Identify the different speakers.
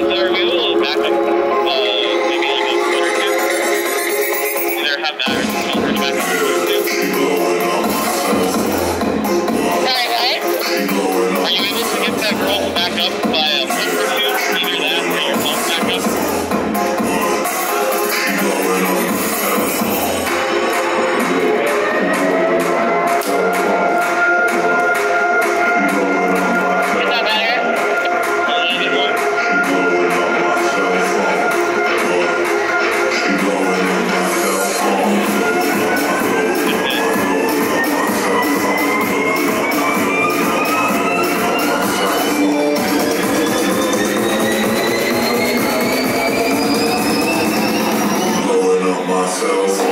Speaker 1: that they were back maybe like a month or two. Either have that or
Speaker 2: ourselves.